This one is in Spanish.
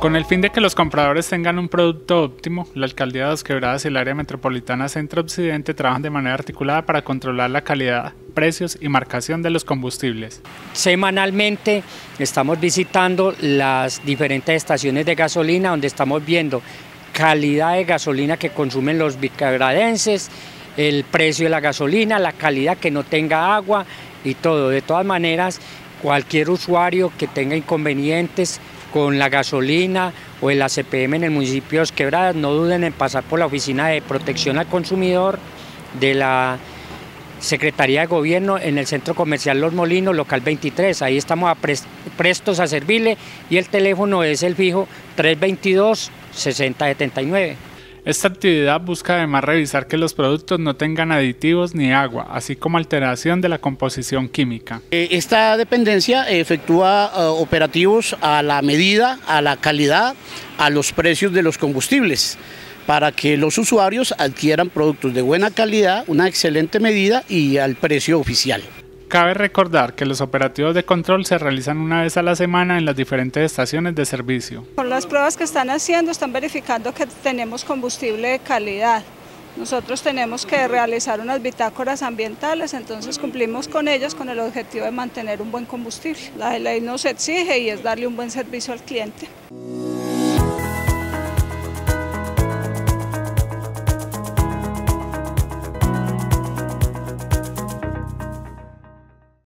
Con el fin de que los compradores tengan un producto óptimo, la Alcaldía de Dos Quebradas y el área metropolitana Centro-Occidente trabajan de manera articulada para controlar la calidad, precios y marcación de los combustibles. Semanalmente estamos visitando las diferentes estaciones de gasolina donde estamos viendo calidad de gasolina que consumen los bicagradenses, el precio de la gasolina, la calidad que no tenga agua y todo. De todas maneras, cualquier usuario que tenga inconvenientes con la gasolina o el ACPM en el municipio de Quebradas, no duden en pasar por la Oficina de Protección al Consumidor de la Secretaría de Gobierno en el Centro Comercial Los Molinos, local 23. Ahí estamos prestos a servirle y el teléfono es el fijo 322 6079. Esta actividad busca además revisar que los productos no tengan aditivos ni agua, así como alteración de la composición química. Eh, esta dependencia efectúa eh, operativos a la medida, a la calidad, a los precios de los combustibles para que los usuarios adquieran productos de buena calidad, una excelente medida y al precio oficial. Cabe recordar que los operativos de control se realizan una vez a la semana en las diferentes estaciones de servicio. Con las pruebas que están haciendo están verificando que tenemos combustible de calidad. Nosotros tenemos que realizar unas bitácoras ambientales, entonces cumplimos con ellas con el objetivo de mantener un buen combustible. La ley nos exige y es darle un buen servicio al cliente.